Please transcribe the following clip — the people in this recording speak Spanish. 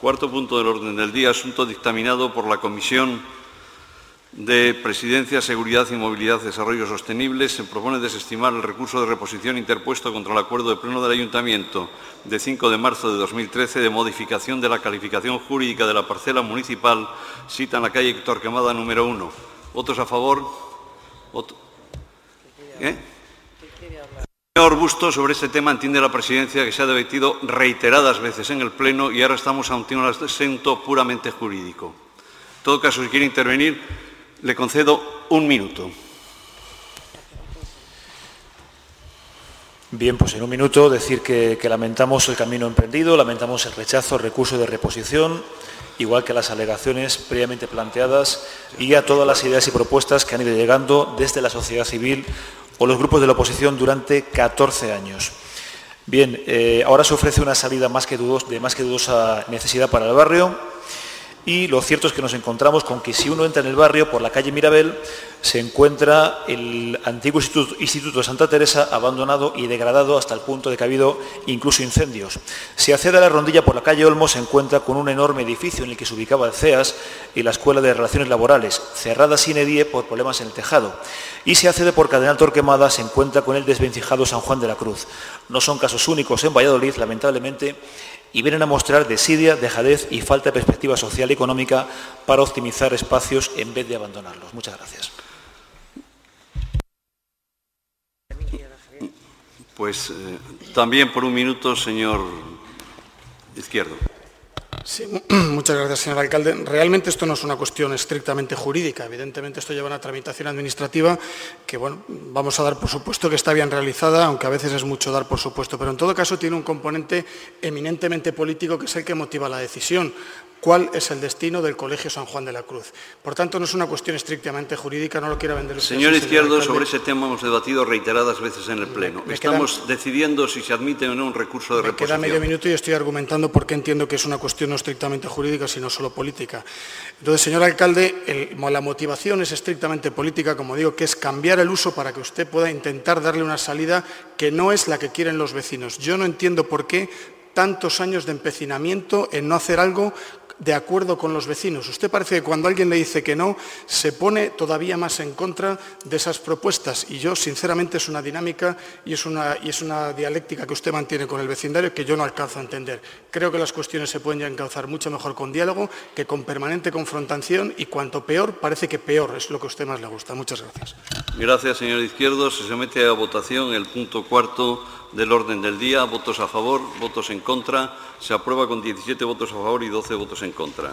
Cuarto punto del orden del día, asunto dictaminado por la Comisión de Presidencia, Seguridad y Movilidad Desarrollo Sostenible. Se propone desestimar el recurso de reposición interpuesto contra el acuerdo de pleno del Ayuntamiento de 5 de marzo de 2013 de modificación de la calificación jurídica de la parcela municipal cita en la calle Torquemada número 1. ¿Votos a favor? Voto- ¿Eh? Señor Busto, sobre este tema entiende la Presidencia que se ha debatido reiteradas veces en el Pleno y ahora estamos ante un asento puramente jurídico. En todo caso, si quiere intervenir, le concedo un minuto. Bien, pues en un minuto decir que, que lamentamos el camino emprendido, lamentamos el rechazo al recurso de reposición, igual que las alegaciones previamente planteadas y a todas las ideas y propuestas que han ido llegando desde la sociedad civil o los grupos de la oposición durante 14 años. Bien, eh, ahora se ofrece una salida más que de más que dudosa necesidad para el barrio y lo cierto es que nos encontramos con que si uno entra en el barrio por la calle Mirabel se encuentra el antiguo Instituto, de Santa Teresa abandonado y degradado hasta el punto de que ha habido incluso incendios. Si accede a la rondilla por la calle Olmo se encuentra con un enorme edificio en el que se ubicaba el CEAS y la Escuela de Relaciones Laborales, cerrada sin edie por problemas en el tejado. Y si accede por Cardenal Torquemada se encuentra con el desvencijado San Juan de la Cruz. No son casos únicos en Valladolid, lamentablemente, y vienen a mostrar desidia, dejadez y falta de perspectiva social y económica para optimizar espacios en vez de abandonarlos. Muchas gracias. Pues eh, también por un minuto, señor Izquierdo. Sí, muchas gracias, señor alcalde. Realmente esto no es una cuestión estrictamente jurídica. Evidentemente esto lleva a una tramitación administrativa que, bueno, vamos a dar por supuesto que está bien realizada, aunque a veces es mucho dar por supuesto. Pero en todo caso tiene un componente eminentemente político que es el que motiva la decisión. ¿Cuál es el destino del Colegio San Juan de la Cruz? Por tanto, no es una cuestión estrictamente jurídica, no lo quiera vender usted Señor Izquierdo, sobre ese tema hemos debatido reiteradas veces en el Pleno. me Estamos decidiendo si se admite o no un recurso de Me queda medio minuto y estoy argumentando por qué entiendo que es una cuestión no estrictamente jurídica, sino solo política. Entonces, señor alcalde, el- la motivación es estrictamente política, como digo, que es cambiar el uso para que usted pueda intentar darle una salida que no es la que quieren los vecinos. Yo no entiendo por qué tantos años de empecinamiento en no hacer algo de acuerdo con los vecinos. Usted parece que cuando alguien le dice que no, se pone todavía más en contra de esas propuestas. Y yo, sinceramente, es una dinámica y es una, y es una dialéctica que usted mantiene con el vecindario que yo no alcanzo a entender. Creo que las cuestiones se pueden ya encauzar mucho mejor con diálogo que con permanente confrontación y cuanto peor, parece que peor es lo que a usted más le gusta. Muchas gracias. Gracias, señor Izquierdo. Se somete a votación el punto cuarto del orden del día. Votos a favor, votos en contra. Se aprueba con 17 votos a favor y 12 votos en contra.